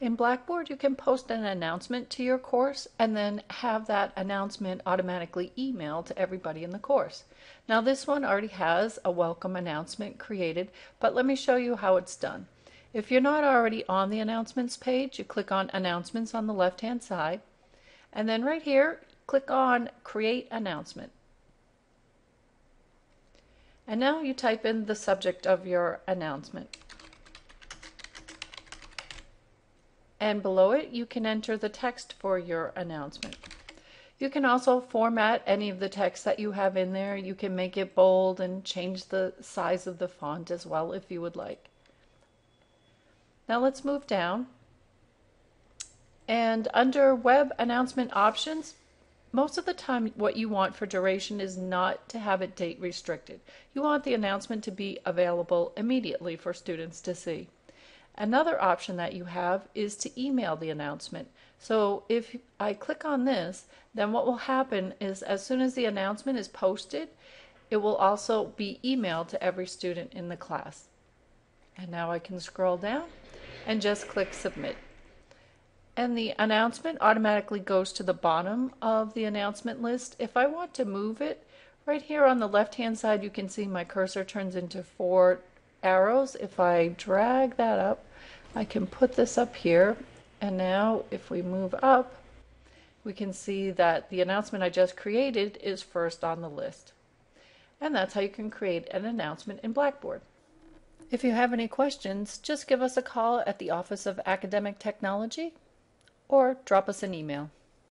In Blackboard, you can post an announcement to your course and then have that announcement automatically emailed to everybody in the course. Now this one already has a welcome announcement created, but let me show you how it's done. If you're not already on the announcements page, you click on announcements on the left hand side, and then right here, click on create announcement. And now you type in the subject of your announcement. And below it you can enter the text for your announcement. You can also format any of the text that you have in there. You can make it bold and change the size of the font as well if you would like. Now let's move down. And under web announcement options, most of the time what you want for duration is not to have it date restricted. You want the announcement to be available immediately for students to see. Another option that you have is to email the announcement. So if I click on this, then what will happen is as soon as the announcement is posted, it will also be emailed to every student in the class. And now I can scroll down and just click submit. And the announcement automatically goes to the bottom of the announcement list. If I want to move it, right here on the left hand side you can see my cursor turns into four arrows. If I drag that up, I can put this up here. And now if we move up, we can see that the announcement I just created is first on the list. And that's how you can create an announcement in Blackboard. If you have any questions, just give us a call at the Office of Academic Technology or drop us an email.